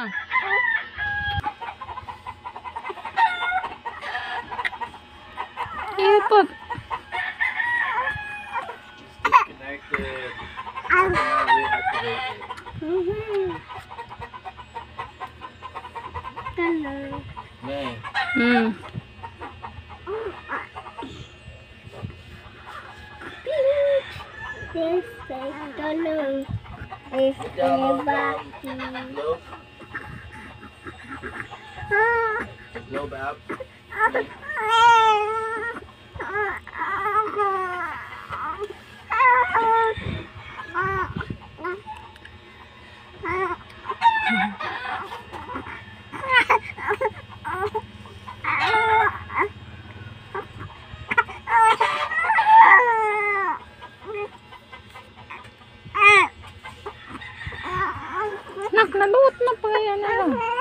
Ah. Ipag. Connected. Reactivated. Hello. May. Hmm. This is. Is everybody. Globe app. Nak, naluot na pa yan. Ano?